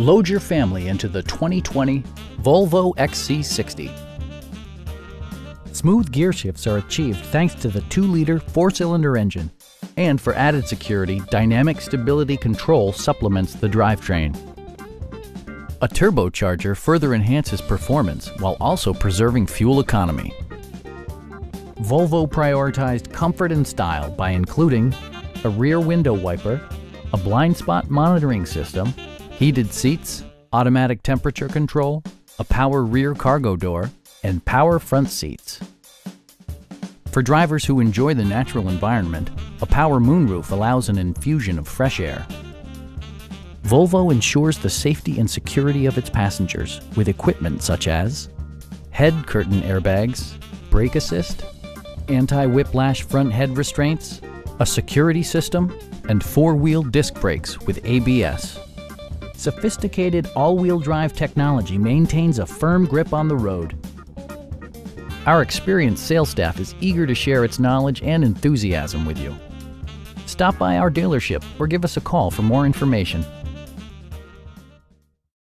Load your family into the 2020 Volvo XC60. Smooth gear shifts are achieved thanks to the 2-liter 4-cylinder engine. And for added security, Dynamic Stability Control supplements the drivetrain. A turbocharger further enhances performance while also preserving fuel economy. Volvo prioritized comfort and style by including a rear window wiper, a blind spot monitoring system, heated seats, automatic temperature control, a power rear cargo door, and power front seats. For drivers who enjoy the natural environment, a power moonroof allows an infusion of fresh air. Volvo ensures the safety and security of its passengers with equipment such as head curtain airbags, brake assist, anti-whiplash front head restraints, a security system, and four-wheel disc brakes with ABS. Sophisticated all-wheel drive technology maintains a firm grip on the road. Our experienced sales staff is eager to share its knowledge and enthusiasm with you. Stop by our dealership or give us a call for more information.